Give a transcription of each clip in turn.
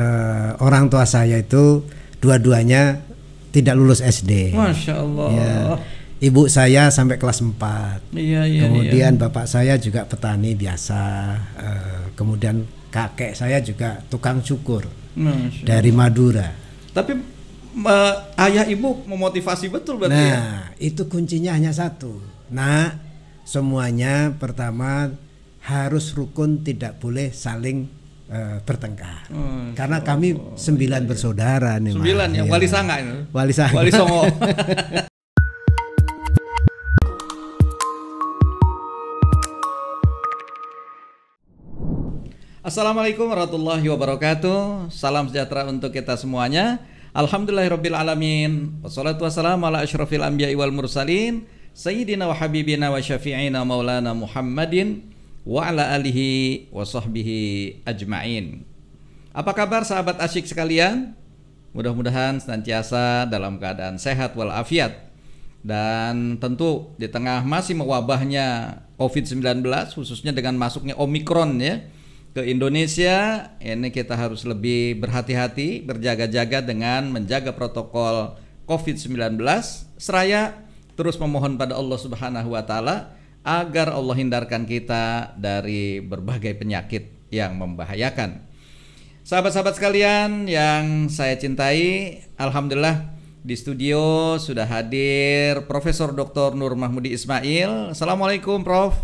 Eh, orang tua saya itu dua-duanya tidak lulus SD. Masya Allah. Ya. Ibu saya sampai kelas 4. Iya iya. kemudian iya. bapak saya juga petani biasa. Eh, kemudian kakek saya juga tukang cukur Masya dari Madura. Tapi eh, ayah ibu memotivasi betul berarti ya? Nah, itu kuncinya hanya satu. Nah, semuanya pertama harus rukun, tidak boleh saling eh, bertengkar. Masya Karena kami sembilan bersaudara nih. Sembilan ya, Iya. wali sanga itu. Wali Sanga. Wali Songo. Assalamualaikum warahmatullahi wabarakatuh. Salam sejahtera untuk kita semuanya. Alhamdulillahirabbil alamin. Wassalatu wassalamu ala asyrafil anbiya'i wal mursalin sayyidina wa habibina wa syafi'ina maulana Muhammadin wa ala alihi wa sahbihi ajma'in. Apa kabar sahabat asyik sekalian? Mudah-mudahan senantiasa dalam keadaan sehat walafiat. Dan tentu di tengah masih mewabahnya COVID-19 khususnya dengan masuknya Omikron ya ke Indonesia, ini kita harus lebih berhati-hati, berjaga-jaga dengan menjaga protokol COVID-19 seraya terus memohon pada Allah Subhanahu wa taala agar Allah hindarkan kita dari berbagai penyakit yang membahayakan. Sahabat-sahabat sekalian yang saya cintai, alhamdulillah di studio sudah hadir Profesor Dr. Nur Mahmudi Ismail. Assalamualaikum, Prof.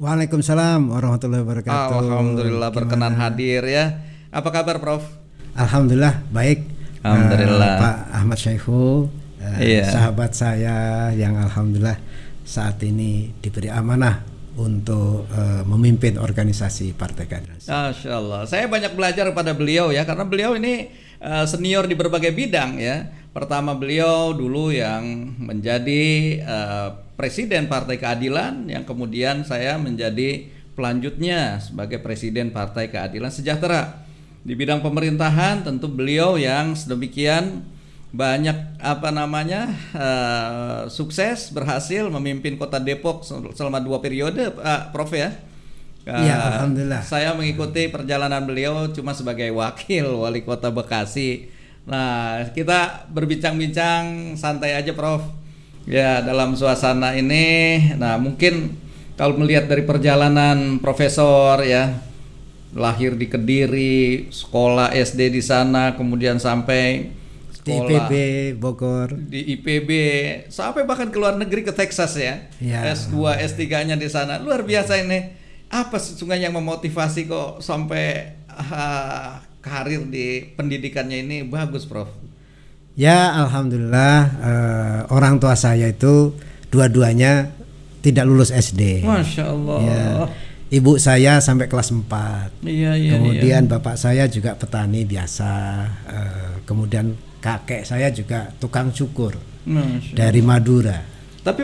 Waalaikumsalam warahmatullahi wabarakatuh. Alhamdulillah berkenan hadir ya. Apa kabar, Prof? Alhamdulillah baik. Alhamdulillah. Eh, Pak Ahmad Syaihu, eh, Iya. sahabat saya yang alhamdulillah saat ini diberi amanah untuk eh, memimpin organisasi Partai Keadilan. Masya Allah. Saya banyak belajar pada beliau ya, karena beliau ini eh, senior di berbagai bidang ya. Pertama beliau dulu yang menjadi eh, presiden Partai Keadilan, yang kemudian saya menjadi pelanjutnya sebagai presiden Partai Keadilan Sejahtera. Di bidang pemerintahan tentu beliau yang sedemikian banyak apa namanya eh, sukses berhasil memimpin kota Depok sel- selama dua periode, Pak Prof ya. Iya, Eh, alhamdulillah. Saya mengikuti perjalanan beliau cuma sebagai wakil wali kota Bekasi. Nah, kita berbincang-bincang santai aja, Prof. Ya, dalam suasana ini, nah mungkin kalau melihat dari perjalanan Profesor ya, lahir di Kediri, sekolah SD di sana, kemudian sampai Di sekolah IPB Bogor. di IPB sampai bahkan ke luar negeri ke Texas ya. Ya. S2, S3-nya di sana. Luar biasa ini. Apa sesungguhnya yang memotivasi kok sampai ah, karir di pendidikannya ini bagus, Prof? Ya alhamdulillah eh, orang tua saya itu dua-duanya tidak lulus SD. Masya Allah. Ya. Ibu saya sampai kelas 4. Iya, iya, kemudian iya. bapak saya juga petani biasa. Eh, kemudian kakek saya juga tukang cukur Masya dari Madura. Tapi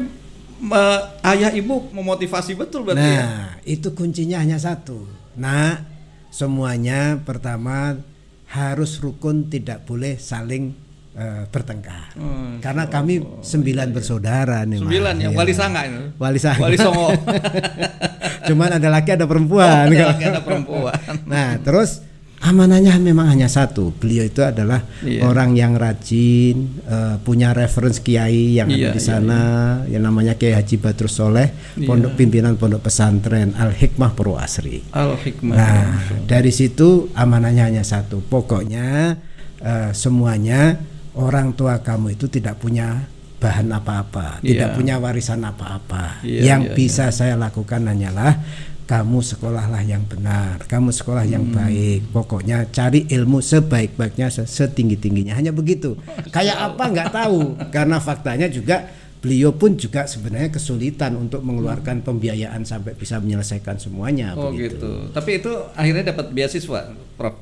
eh, ayah ibu memotivasi betul berarti ya? Nah, itu kuncinya hanya satu. Nah, semuanya pertama harus rukun, tidak boleh saling eh, bertengkar. Masya Karena kami sembilan bersaudara nih. Sembilan ya, Iya. wali sanga itu. Wali Sanga. Wali Songo. Cuman ada laki ada perempuan. Ada laki, ada perempuan. Nah, terus amanahnya memang hanya satu. Beliau itu adalah Iya. orang yang rajin, eh, punya reference kiai yang Iya, ada di iya, sana, yang namanya Kiai Haji Badrus Soleh, Iya. pondok pimpinan pondok pesantren Al Hikmah Purwasri. Al hikmah. Nah, dari situ amanahnya hanya satu. Pokoknya eh, semuanya orang tua kamu itu tidak punya bahan apa-apa, tidak Iya. punya warisan apa-apa. Iya, Yang iya, bisa saya lakukan hanyalah kamu sekolahlah yang benar, kamu sekolah yang Hmm. baik. Pokoknya cari ilmu sebaik-baiknya, se- setinggi-tingginya. Hanya begitu. Kayak apa nggak tahu. Karena faktanya juga beliau pun juga sebenarnya kesulitan untuk mengeluarkan pembiayaan sampai bisa menyelesaikan semuanya. Oh begitu. gitu. Tapi itu akhirnya dapat beasiswa, Prof.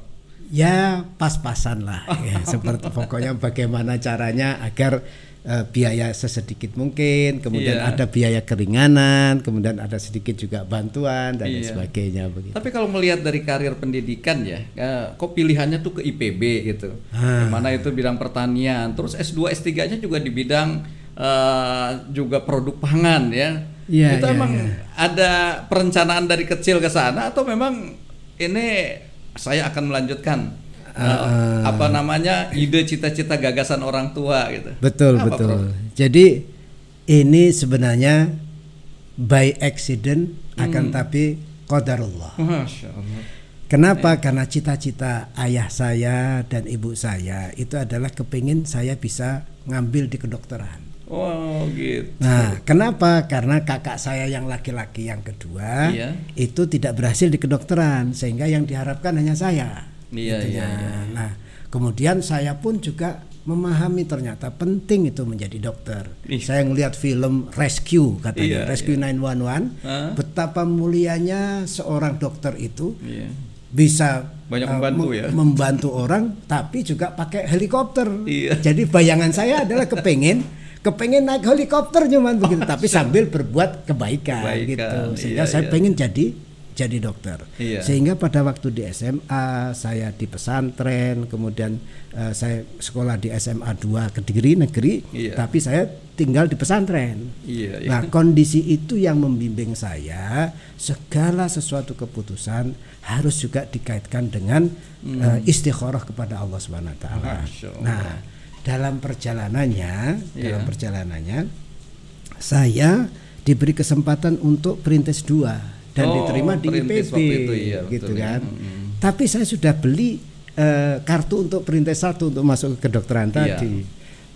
Ya pas-pasan lah. ya, seperti pokoknya bagaimana caranya agar eh, biaya sesedikit mungkin, kemudian Iya. ada biaya keringanan, kemudian ada sedikit juga bantuan dan Iya. sebagainya begitu. Tapi kalau melihat dari karir pendidikan ya, ya, kok pilihannya tuh ke IPB gitu. Ah. Mana itu bidang pertanian, terus S2 S3-nya juga di bidang eh, juga produk pangan ya. Iya, itu iya, emang iya. ada perencanaan dari kecil ke sana atau memang ini saya akan melanjutkan uh, apa namanya ide cita-cita gagasan orang tua gitu. Betul Apa, betul. Prof? Jadi ini sebenarnya by accident akan tapi qadarullah. Masya Allah. Kenapa? Karena cita-cita ayah saya dan ibu saya itu adalah kepingin saya bisa ngambil di kedokteran. Oh gitu. Nah, kenapa? Karena kakak saya yang laki-laki yang kedua Iya. itu tidak berhasil di kedokteran, sehingga yang diharapkan hanya saya. Iya, Gitu iya, ya. Nah, kemudian saya pun juga memahami ternyata penting itu menjadi dokter. Ih. Saya ngelihat film Rescue katanya, Iya, Rescue 911, Hah? betapa mulianya seorang dokter itu Iya. bisa Banyak uh, membantu mem- ya. membantu orang tapi juga pakai helikopter. Iya. Jadi bayangan saya adalah kepengen kepengen naik helikopter cuman begitu tapi sambil berbuat kebaikan, Kebaikan, gitu. Sehingga iya, saya iya. pengen jadi jadi dokter. Iya. Sehingga pada waktu di SMA saya di pesantren, kemudian eh, saya sekolah di SMA 2 Kediri negeri, Iya. tapi saya tinggal di pesantren. Iya, iya. Nah, kondisi itu yang membimbing saya segala sesuatu keputusan harus juga dikaitkan dengan eh, istikharah kepada Allah Subhanahu wa taala. Hmm. Nah, dalam perjalanannya, dalam Iya. perjalanannya saya diberi kesempatan untuk perintis dua dan Oh, diterima di IPB itu, iya, gitu betul ya. kan. Mm-mm. Tapi saya sudah beli eh, kartu untuk perintis satu untuk masuk ke kedokteran Iya. tadi.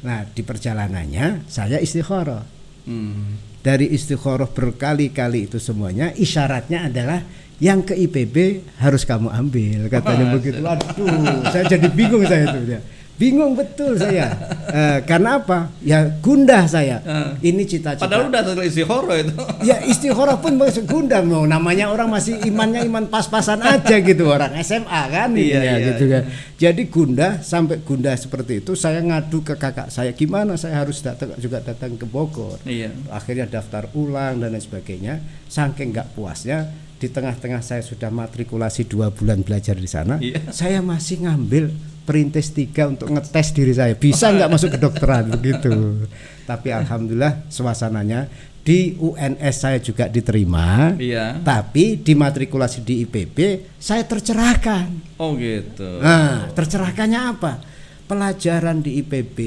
Nah, di perjalanannya saya istikharah Hmm. dari istikharah berkali-kali itu semuanya isyaratnya adalah yang ke IPB harus kamu ambil katanya Wah, begitu aduh saya jadi bingung saya itu ya bingung betul saya. Eh, karena apa? Ya gundah saya. Eh. ini cita-cita. Padahal udah terisi horor itu. ya istikharah pun masih gundah. Mau namanya orang masih imannya iman pas-pasan aja gitu. Orang SMA kan Iya, ya, iya, gitu kan. Jadi gundah sampai gundah seperti itu saya ngadu ke kakak saya gimana saya harus datang juga datang ke Bogor? Iya. akhirnya daftar ulang dan lain sebagainya. Saking nggak puasnya di tengah-tengah saya sudah matrikulasi dua bulan belajar di sana Iya. saya masih ngambil perintis tiga untuk ngetes diri saya bisa nggak masuk kedokteran begitu tapi alhamdulillah suasananya di UNS saya juga diterima Iya. tapi di matrikulasi di IPB saya tercerahkan Oh gitu. Nah, tercerahkannya apa? Pelajaran di IPB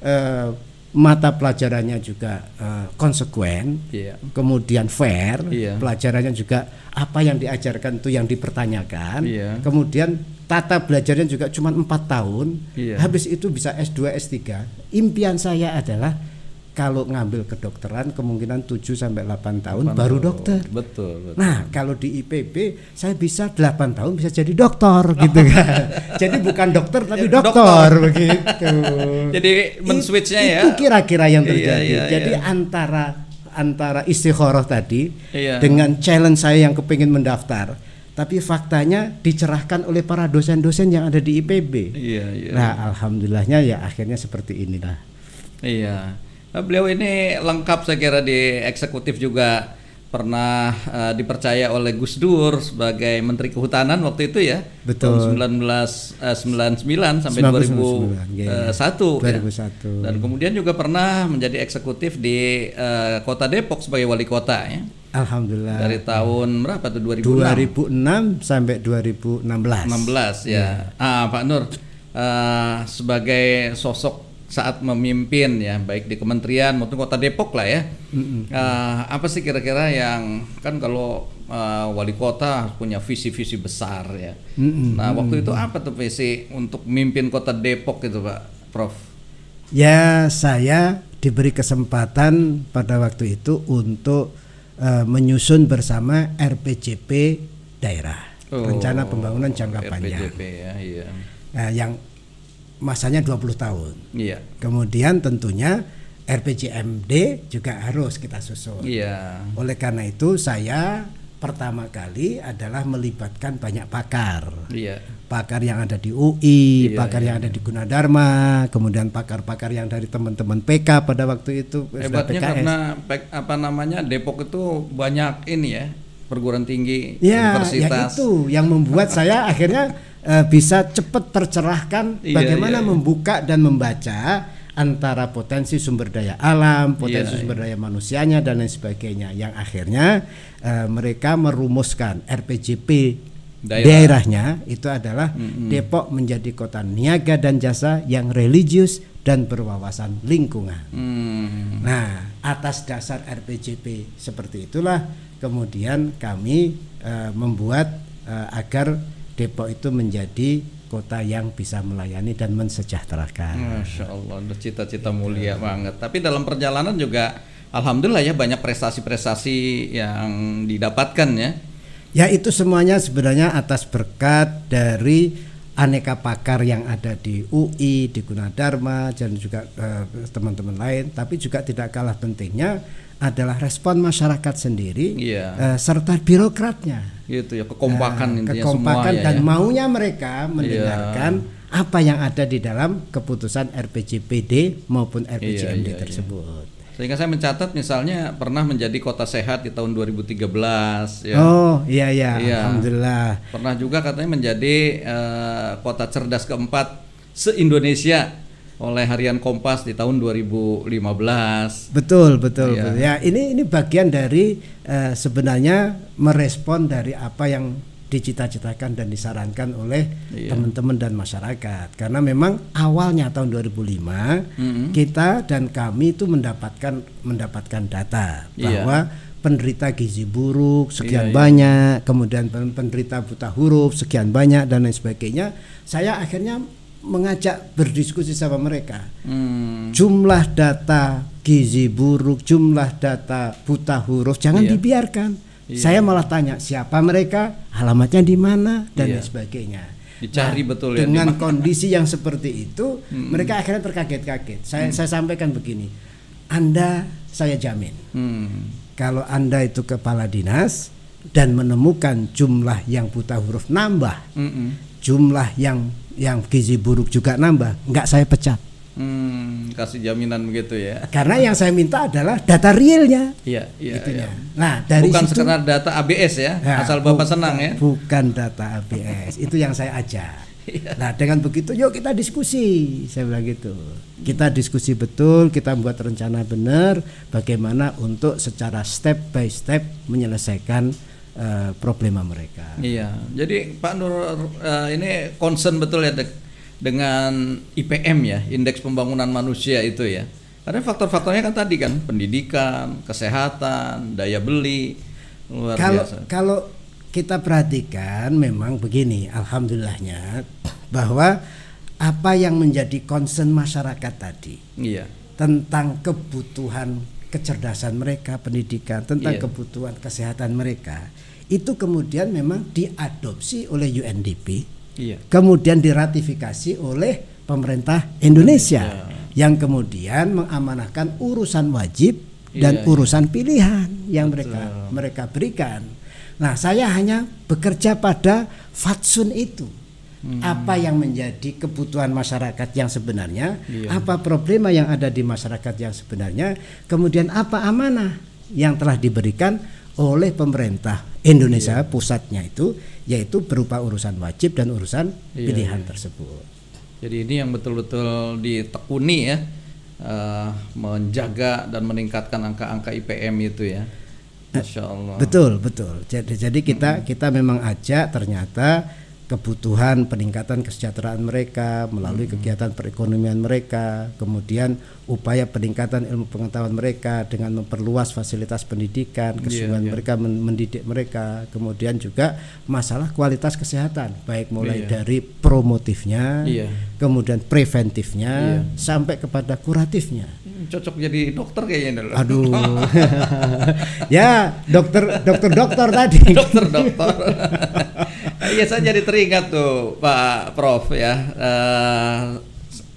eh, mata pelajarannya juga eh, konsekuen, Iya. kemudian fair, Iya. pelajarannya juga apa yang diajarkan itu yang dipertanyakan, Iya. kemudian tata belajarnya juga cuma empat tahun, Iya. habis itu bisa S2, S3. Impian saya adalah kalau ngambil kedokteran kemungkinan 7 sampai 8 tahun baru dokter. Betul, betul. Nah, kalau di IPB saya bisa 8 tahun bisa jadi dokter gitu kan. jadi bukan dokter tapi Jadi dokter begitu. Jadi men-switchnya ya. Itu kira-kira yang Iya, terjadi. iya, jadi iya. antara antara istikharah tadi Iya. dengan challenge saya yang kepingin mendaftar, tapi faktanya dicerahkan oleh para dosen-dosen yang ada di IPB. Iya, iya. Nah, alhamdulillahnya ya akhirnya seperti inilah. Iya. Nah, beliau ini lengkap saya kira di eksekutif juga pernah eh, dipercaya oleh Gus Dur sebagai Menteri Kehutanan waktu itu ya. Betul. Tahun 1999 sampai 1999, 2001 iya, ya. 2001. Dan kemudian juga pernah menjadi eksekutif di eh, Kota Depok sebagai wali kota ya. Alhamdulillah. Dari tahun berapa tuh 2006? 2006 sampai 2016. 16 ya. Ah Pak Nur eh, sebagai sosok saat memimpin ya baik di kementerian maupun kota Depok lah ya. Eh, apa sih kira-kira yang kan kalau eh, wali kota punya visi-visi besar ya. Nah waktu itu apa tuh visi untuk memimpin kota Depok itu Pak Prof? Ya, saya diberi kesempatan pada waktu itu untuk eh, menyusun bersama RPJP daerah, rencana pembangunan jangka panjang. RPJP ya, iya. Nah, yang masanya 20 tahun. Iya. Kemudian tentunya RPJMD juga harus kita susun. Iya. Oleh karena itu saya pertama kali adalah melibatkan banyak pakar. Iya. Pakar yang ada di UI, Iya, pakar iya. yang ada di Gunadarma, kemudian pakar-pakar yang dari teman-teman PK pada waktu itu Hebatnya PKS. karena apa namanya Depok itu banyak ini ya perguruan tinggi ya, yang universitas. itu yang membuat saya akhirnya eh, bisa cepat tercerahkan Iya, bagaimana iya, iya. membuka dan membaca antara potensi sumber daya alam, potensi Iya, sumber daya manusianya dan lain sebagainya. Yang akhirnya eh, mereka merumuskan RPJP Daerah. daerahnya itu adalah Depok menjadi kota niaga dan jasa yang religius dan berwawasan lingkungan. Hmm. Nah, atas dasar RPJP seperti itulah kemudian kami eh, membuat eh, agar Depok itu menjadi kota yang bisa melayani dan mensejahterakan. Masya Allah, cita-cita mulia banget. Tapi dalam perjalanan juga, alhamdulillah ya banyak prestasi-prestasi yang didapatkan ya. Ya itu semuanya sebenarnya atas berkat dari aneka pakar yang ada di UI, di Gunadarma dan juga eh, teman-teman lain, tapi juga tidak kalah pentingnya adalah respon masyarakat sendiri Iya. eh, serta birokratnya. Gitu ya, kekompakan Nah, intinya kekompakan semua ya, dan ya. maunya mereka mendengarkan apa yang ada di dalam keputusan RPJPD maupun RPJMD iya, iya. tersebut. Sehingga saya mencatat misalnya pernah menjadi kota sehat di tahun 2013 ya. Oh iya iya, Iya. alhamdulillah. Pernah juga katanya menjadi eh, kota cerdas keempat se-Indonesia oleh harian Kompas di tahun 2015. Betul betul. Iya. betul. Ya ini ini bagian dari eh, sebenarnya merespon dari apa yang dicita-citakan dan disarankan oleh Iya. teman-teman dan masyarakat. Karena memang awalnya tahun 2005 Mm-mm. kita dan kami itu mendapatkan mendapatkan data Iya. bahwa penderita gizi buruk sekian Iya, iya. banyak, kemudian pen- penderita buta huruf sekian banyak dan lain sebagainya. Saya akhirnya mengajak berdiskusi sama mereka Hmm. jumlah data gizi buruk, jumlah data buta huruf jangan Iya. dibiarkan. Iya. Saya malah tanya siapa mereka, alamatnya di mana dan Iya. lain sebagainya. Dicari betul ya, Dengan kondisi yang seperti itu, mereka akhirnya terkaget-kaget. Saya saya sampaikan begini, Anda saya jamin Hmm. kalau Anda itu kepala dinas dan menemukan jumlah yang buta huruf nambah, Mm-mm. jumlah yang yang gizi buruk juga nambah, nggak saya pecat. Hmm, kasih jaminan begitu ya. Karena yang saya minta adalah data realnya. Iya, iya, Itunya. iya. Nah, dari Bukan situ sekedar data ABS ya, Ya, asal bu- Bapak senang ya. Bukan data ABS. itu yang saya ajak. Iya. Nah, dengan begitu yuk kita diskusi. Saya bilang gitu. Kita diskusi betul, kita buat rencana benar bagaimana untuk secara step by step menyelesaikan eh, problema mereka. Iya, jadi Pak Nur eh, ini concern betul ya dek- dengan IPM ya, Indeks Pembangunan Manusia itu ya. Karena faktor-faktornya kan tadi kan pendidikan, kesehatan, daya beli luar Kalau biasa. kalau kita perhatikan memang begini, alhamdulillahnya bahwa apa yang menjadi concern masyarakat tadi Iya, tentang kebutuhan kecerdasan mereka, pendidikan, tentang Iya. kebutuhan kesehatan mereka, itu kemudian memang diadopsi oleh UNDP, iya, kemudian diratifikasi oleh pemerintah Indonesia yang kemudian mengamanahkan urusan wajib dan Iya, urusan pilihan yang mereka mereka berikan. Nah, saya hanya bekerja pada fatsun itu. Hmm. Apa yang menjadi kebutuhan masyarakat yang sebenarnya, Iya. apa problema yang ada di masyarakat yang sebenarnya, kemudian apa amanah yang telah diberikan oleh pemerintah Indonesia Iya. pusatnya itu yaitu berupa urusan wajib dan urusan Iya, pilihan iya. tersebut. Jadi ini yang betul-betul ditekuni ya, eh, menjaga dan meningkatkan angka-angka IPM itu ya. Masya Allah. Betul, betul. Jadi jadi kita Hmm. kita memang ajak ternyata kebutuhan peningkatan kesejahteraan mereka melalui Hmm. kegiatan perekonomian mereka, kemudian upaya peningkatan ilmu pengetahuan mereka dengan memperluas fasilitas pendidikan, kesungguhan iya. mereka men- mendidik mereka, kemudian juga masalah kualitas kesehatan, baik mulai Iya. dari promotifnya, Iya. kemudian preventifnya, Iya. sampai kepada kuratifnya. Hmm, Cocok jadi dokter kayaknya dulu. Aduh, ya dokter dokter dokter tadi. dokter dokter. Iya saya jadi teringat tuh Pak Prof ya. Eh,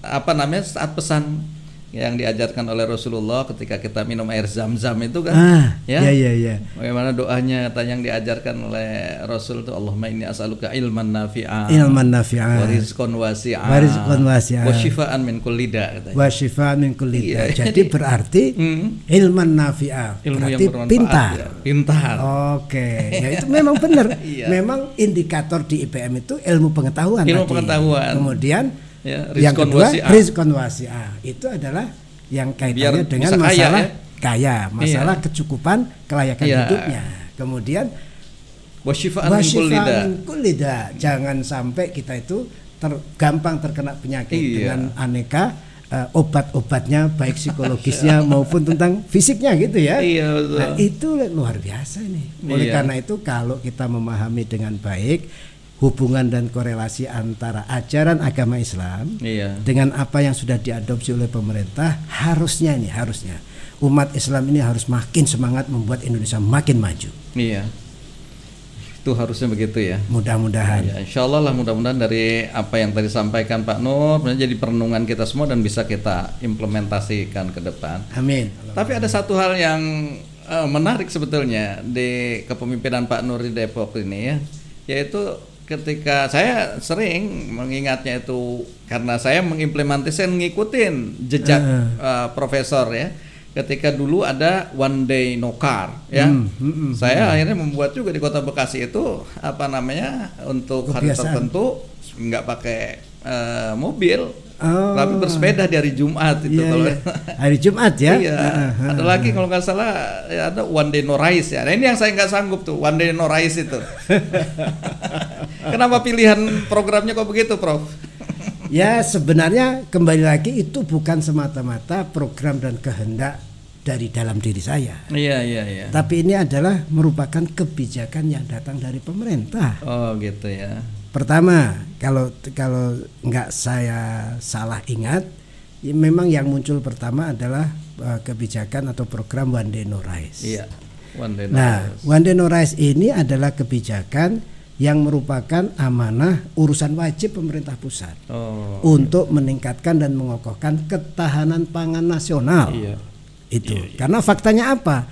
apa namanya saat pesan yang diajarkan oleh Rasulullah ketika kita minum air zam-zam itu kan Ah, ya ya ya. Bagaimana doanya kata yang diajarkan oleh Rasul itu Allahumma inni as'aluka ilman nafi'a Ilman wa nafi'ah rizqan wasi'a Wa rizqan wasi'a. wa syifaan min kulli da' katanya. wa syifaan min kulli Iya, da'. Jadi berarti Hmm. ilman nafi'ah. ilmu yang berarti bermanfaat pintar. ya. pintar Oke, ya itu memang benar. Iya. Memang indikator di IPM itu ilmu pengetahuan. Ilmu tadi. pengetahuan. Kemudian Ya, yang kedua wasi'ah. rizqan wasi'ah. Itu adalah yang kaitannya Biar dengan bisa kaya, masalah ya. kaya, masalah kecukupan kelayakan Iya. hidupnya. Kemudian Wasyifaan min kulli da. Wasyifaan min kulli da. Jangan sampai kita itu ter- gampang terkena penyakit Iya. dengan aneka eh, obat-obatnya baik psikologisnya maupun tentang fisiknya gitu ya. Iya, betul. Nah, itu luar biasa nih. Oleh Iya. karena itu kalau kita memahami dengan baik hubungan dan korelasi antara ajaran agama Islam Iya. dengan apa yang sudah diadopsi oleh pemerintah harusnya ini harusnya umat Islam ini harus makin semangat membuat Indonesia makin maju. Iya. Itu harusnya begitu ya. Mudah-mudahan. Ya, insya Allah lah mudah-mudahan dari apa yang tadi sampaikan Pak Nur menjadi perenungan kita semua dan bisa kita implementasikan ke depan. Amin. Tapi ada satu hal yang eh, menarik sebetulnya di kepemimpinan Pak Nur di Depok ini ya, yaitu ketika saya sering mengingatnya itu karena saya mengimplementasikan ngikutin jejak eh, profesor ya. Ketika dulu ada one day no car ya, Hmm, hmm, hmm, saya akhirnya membuat juga di kota Bekasi itu apa namanya untuk hari Kebiasaan. tertentu nggak pakai eh, mobil, Oh. tapi bersepeda di hari Jumat itu Iya, kalau iya. Hari Jumat ya. Iya. Ah, Ada lagi kalau nggak salah ya ada one day no rice ya. Nah ini yang saya nggak sanggup tuh one day no rice itu. Kenapa pilihan programnya kok begitu, Prof? Ya sebenarnya kembali lagi itu bukan semata-mata program dan kehendak dari dalam diri saya. Iya iya iya. Tapi ini adalah merupakan kebijakan yang datang dari pemerintah. Oh gitu ya. Pertama, kalau kalau nggak saya salah ingat, ya memang yang muncul pertama adalah eh, kebijakan atau program One Day No Rice. Iya. One day no Nah, rice. One Day No Rice ini adalah kebijakan yang merupakan amanah urusan wajib pemerintah pusat Oh. untuk meningkatkan dan mengokohkan ketahanan pangan nasional. Iya. Itu. Karena faktanya apa?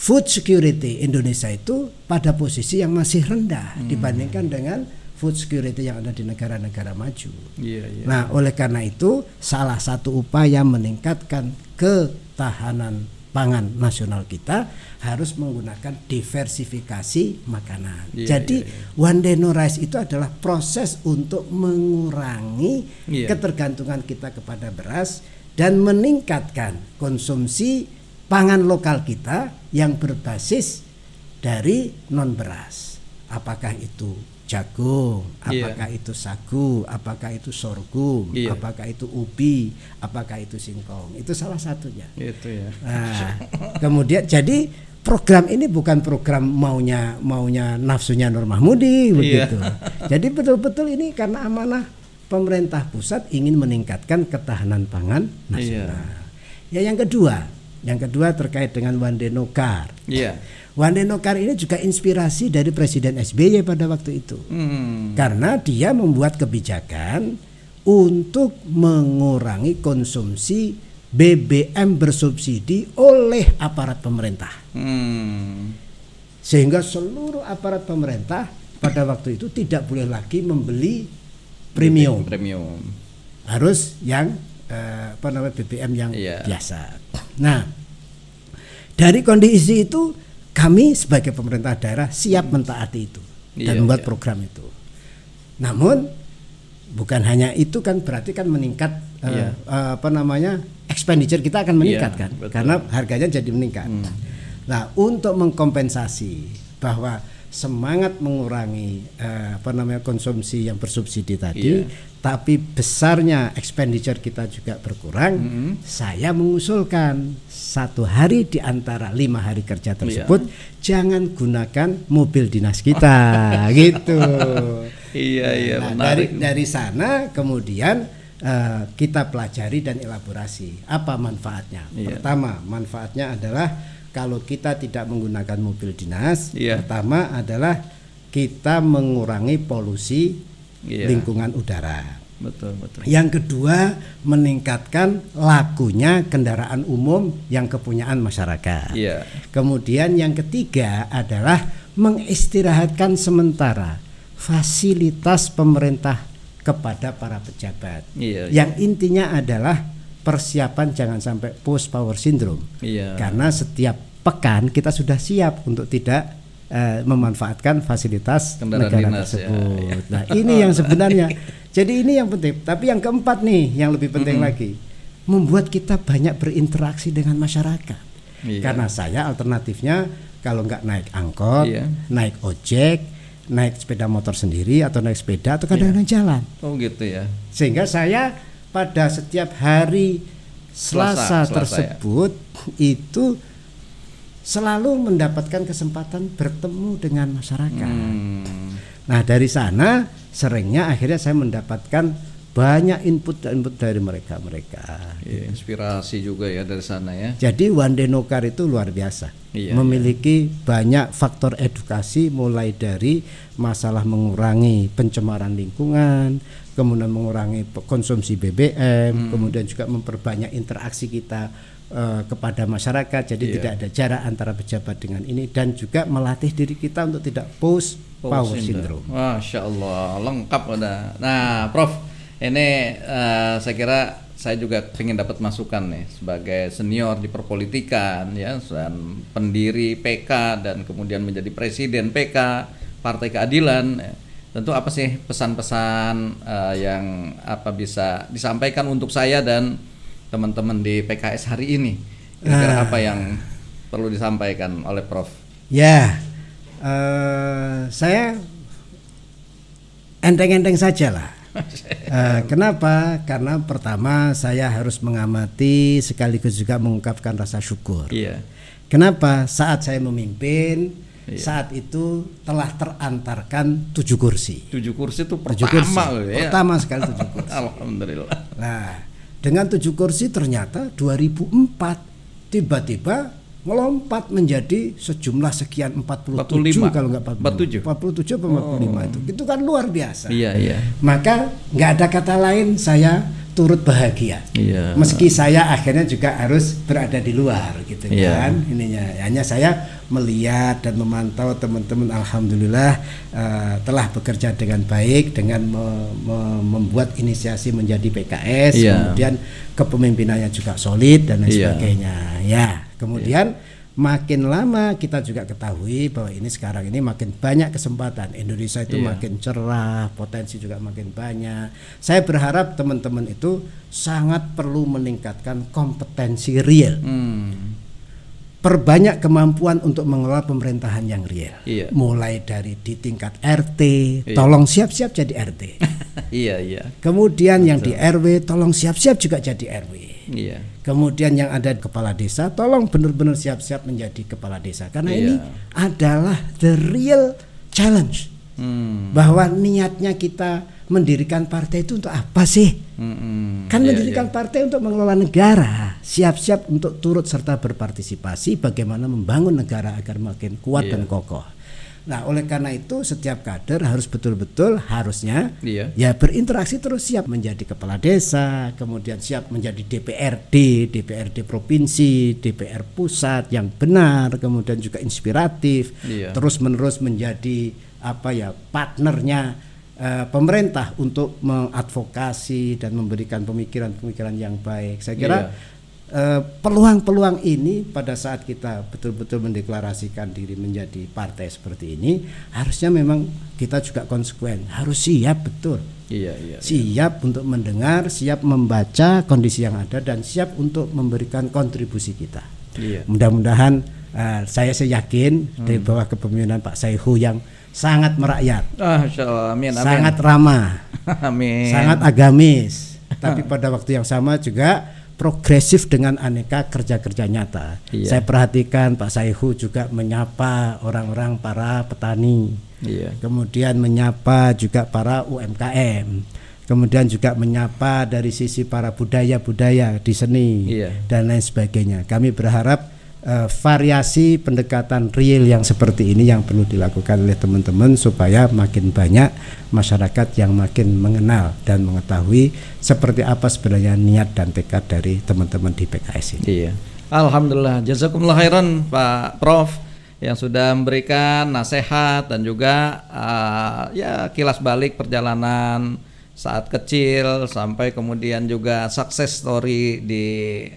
Food security Indonesia itu pada posisi yang masih rendah Hmm. dibandingkan dengan food security yang ada di negara-negara maju. Iya iya. Nah, oleh karena itu salah satu upaya meningkatkan ketahanan pangan nasional kita harus menggunakan diversifikasi makanan. Iya, Jadi iya, one day no rice itu adalah proses untuk mengurangi Iya. ketergantungan kita kepada beras dan meningkatkan konsumsi pangan lokal kita yang berbasis dari non beras. Apakah itu jagung, Iya. apakah itu sagu, apakah itu sorghum, Iya. apakah itu ubi, apakah itu singkong. Itu salah satunya. Itu ya. Nah, kemudian jadi program ini bukan program maunya maunya nafsunya Nur Mahmudi begitu. Jadi betul-betul ini karena amanah pemerintah pusat ingin meningkatkan ketahanan pangan nasional. Ya yang kedua, yang kedua terkait dengan Car. Iya. One Day No Car ini juga inspirasi dari Presiden SBY pada waktu itu. Hmm. Karena dia membuat kebijakan untuk mengurangi konsumsi BBM bersubsidi oleh aparat pemerintah. Hmm. Sehingga seluruh aparat pemerintah pada waktu itu tidak boleh lagi membeli premium. Premium. Harus yang eh, apa namanya BBM yang Iya. biasa. Nah, dari kondisi itu kami sebagai pemerintah daerah siap mentaati itu dan Iya, membuat iya. program itu. Namun bukan hanya itu kan berarti kan meningkat eh, Iya. eh, apa namanya expenditure kita akan meningkat Iya, kan betul. karena harganya jadi meningkat. Nah untuk mengkompensasi bahwa semangat mengurangi eh, apa namanya konsumsi yang bersubsidi tadi, Iya. tapi besarnya expenditure kita juga berkurang, saya mengusulkan satu hari di antara lima hari kerja tersebut jangan gunakan mobil dinas kita, gitu. Iya iya Nah, menarik. dari dari sana kemudian eh, kita pelajari dan elaborasi apa manfaatnya. Iya. Pertama, manfaatnya adalah kalau kita tidak menggunakan mobil dinas, Iya. pertama adalah kita mengurangi polusi Iya. lingkungan udara. Betul betul. Yang kedua, meningkatkan lakunya kendaraan umum yang kepunyaan masyarakat. Iya. Kemudian yang ketiga adalah mengistirahatkan sementara fasilitas pemerintah kepada para pejabat. Iya, iya. Yang intinya adalah persiapan jangan sampai post power syndrome. Iya. Karena setiap pekan kita sudah siap untuk tidak eh, memanfaatkan fasilitas Kendaraan negara dinas, ya. tersebut. Nah, ini yang sebenarnya. Jadi ini yang penting. Tapi yang keempat nih yang lebih penting lagi, membuat kita banyak berinteraksi dengan masyarakat. Iya. Karena saya alternatifnya kalau nggak naik angkot, Iya. naik ojek, naik sepeda motor sendiri atau naik sepeda atau kadang-kadang Iya. jalan. Oh gitu ya. Sehingga saya pada setiap hari Selasa, Selasa, Selasa, tersebut itu selalu mendapatkan kesempatan bertemu dengan masyarakat. Hmm. Nah dari sana seringnya akhirnya saya mendapatkan banyak input dan input dari mereka mereka. Iya, inspirasi juga ya dari sana ya. Jadi Wandenokar itu luar biasa, Iya, memiliki banyak faktor edukasi mulai dari masalah mengurangi pencemaran lingkungan, kemudian mengurangi konsumsi BBM, Hmm. kemudian juga memperbanyak interaksi kita eh, kepada masyarakat. Jadi Iya. tidak ada jarak antara pejabat dengan ini dan juga melatih diri kita untuk tidak post power syndrome. Masya Allah, lengkap udah. Nah, Prof, ini eh, saya kira saya juga ingin dapat masukan nih sebagai senior di perpolitikan ya dan pendiri PK dan kemudian menjadi presiden PK Partai Keadilan. ya. Tentu apa sih pesan-pesan eh, yang apa bisa disampaikan untuk saya dan teman-teman di PKS hari ini? Kira-kira apa yang perlu disampaikan oleh Prof? Ya, eh, saya enteng-enteng saja lah. Eh, kenapa? Karena pertama saya harus mengamati sekaligus juga mengungkapkan rasa syukur. Iya. Kenapa? Saat saya memimpin, Iya. saat itu telah terantarkan tujuh kursi. Tujuh kursi itu Tujuh pertama kursi. loh ya. Pertama sekali tujuh kursi. Alhamdulillah. Nah, dengan tujuh kursi ternyata 2004 tiba-tiba melompat menjadi sejumlah sekian 47 45. kalau nggak 47. 47 apa 45 itu. Itu kan luar biasa. Iya iya. Maka nggak ada kata lain saya turut bahagia. Iya. Meski saya akhirnya juga harus berada di luar gitu Iya. kan. Ininya hanya saya melihat dan memantau teman-teman alhamdulillah eh, telah bekerja dengan baik dengan me- me- membuat inisiasi menjadi PKS Iya. kemudian kepemimpinannya juga solid dan lain Iya. sebagainya. Ya, kemudian makin lama kita juga ketahui bahwa ini sekarang ini makin banyak kesempatan Indonesia itu Iya. makin cerah, potensi juga makin banyak. Saya berharap teman-teman itu sangat perlu meningkatkan kompetensi real, Hmm. perbanyak kemampuan untuk mengelola pemerintahan yang real. Iya. Mulai dari di tingkat RT, Iya. tolong siap-siap jadi RT. iya iya. Kemudian yang di RW tolong siap-siap juga jadi RW. Iya. Kemudian yang ada di kepala desa, tolong benar-benar siap-siap menjadi kepala desa karena Iya. ini adalah the real challenge. Hmm. Bahwa niatnya kita mendirikan partai itu untuk apa sih? Hmm. Kan Iya, mendirikan iya. partai untuk mengelola negara, siap-siap untuk turut serta berpartisipasi bagaimana membangun negara agar makin kuat Iya. dan kokoh. Nah, oleh karena itu setiap kader harus betul-betul harusnya Iya. ya berinteraksi terus siap menjadi kepala desa, kemudian siap menjadi DPRD, DPRD provinsi, DPR pusat yang benar, kemudian juga inspiratif, Iya. terus-menerus menjadi apa ya partnernya eh, pemerintah untuk mengadvokasi dan memberikan pemikiran-pemikiran yang baik. Saya kira Iya. Eh, peluang-peluang ini pada saat kita betul-betul mendeklarasikan diri menjadi partai seperti ini harusnya memang kita juga konsekuen, harus siap betul. Iya iya. Siap untuk mendengar, siap membaca kondisi yang ada dan siap untuk memberikan kontribusi kita. Iya. Mudah-mudahan eh, saya saya yakin di bawah kepemimpinan Pak Saihu yang sangat merakyat, Ah, Allah. Amin amin. sangat ramah, amin. sangat agamis, tapi pada waktu yang sama juga progresif dengan aneka kerja-kerja nyata. Iya. Saya perhatikan Pak Saihu juga menyapa orang-orang para petani, Iya. kemudian menyapa juga para UMKM, kemudian juga menyapa dari sisi para budaya-budaya di seni Iya. dan lain sebagainya. Kami berharap eh, variasi pendekatan real yang seperti ini yang perlu dilakukan oleh teman-teman supaya makin banyak masyarakat yang makin mengenal dan mengetahui seperti apa sebenarnya niat dan tekad dari teman-teman di PKS ini. Iya. Alhamdulillah. Jazakumullah khairan Pak Prof yang sudah memberikan nasihat dan juga uh, ya kilas balik perjalanan saat kecil sampai kemudian juga sukses story di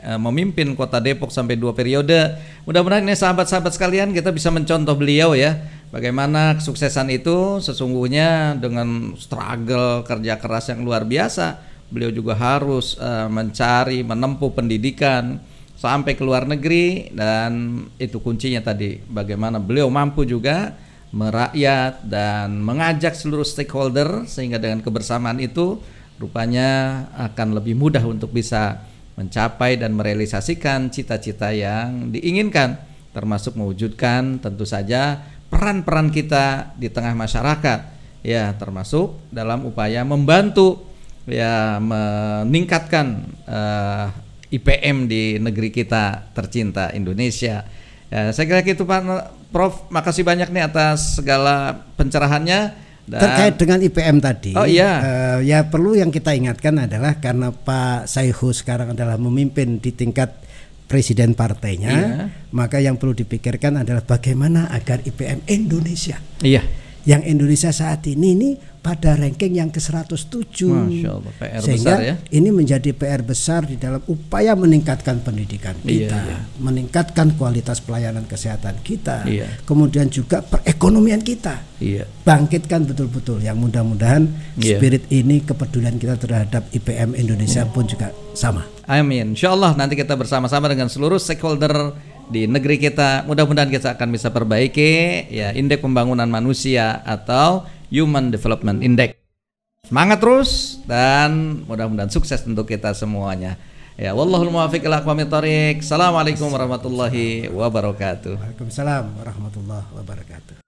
uh, memimpin Kota Depok sampai dua periode. Mudah-mudahan ini sahabat-sahabat sekalian kita bisa mencontoh beliau ya. Bagaimana kesuksesan itu sesungguhnya dengan struggle kerja keras yang luar biasa. Beliau juga harus uh, mencari menempuh pendidikan sampai ke luar negeri dan itu kuncinya tadi bagaimana beliau mampu juga merakyat dan mengajak seluruh stakeholder sehingga dengan kebersamaan itu rupanya akan lebih mudah untuk bisa mencapai dan merealisasikan cita-cita yang diinginkan termasuk mewujudkan tentu saja peran-peran kita di tengah masyarakat ya termasuk dalam upaya membantu ya meningkatkan uh, eh, IPM di negeri kita tercinta Indonesia. Ya, saya kira itu Pak Prof. Makasih banyak nih atas segala pencerahannya. Dan Terkait dengan IPM tadi, oh iya, uh, ya perlu yang kita ingatkan adalah karena Pak Saihu sekarang adalah memimpin di tingkat presiden partainya, iya. maka yang perlu dipikirkan adalah bagaimana agar IPM Indonesia, iya, yang Indonesia saat ini ini pada ranking yang ke-107. PR Sehingga besar ya. ini menjadi PR besar di dalam upaya meningkatkan pendidikan iya, kita, iya, iya. meningkatkan kualitas pelayanan kesehatan kita, iya. kemudian juga perekonomian kita. Iya. Bangkitkan betul-betul yang mudah-mudahan iya. spirit ini kepedulian kita terhadap IPM Indonesia pun juga sama. Amin. Insya Allah nanti kita bersama-sama dengan seluruh stakeholder di negeri kita mudah-mudahan kita akan bisa perbaiki ya indeks pembangunan manusia atau Human Development Index. Semangat terus dan mudah-mudahan sukses untuk kita semuanya. Ya, wallahul muwaffiq ila aqwamit thoriq. Assalamualaikum warahmatullahi wabarakatuh. Waalaikumsalam warahmatullahi wabarakatuh.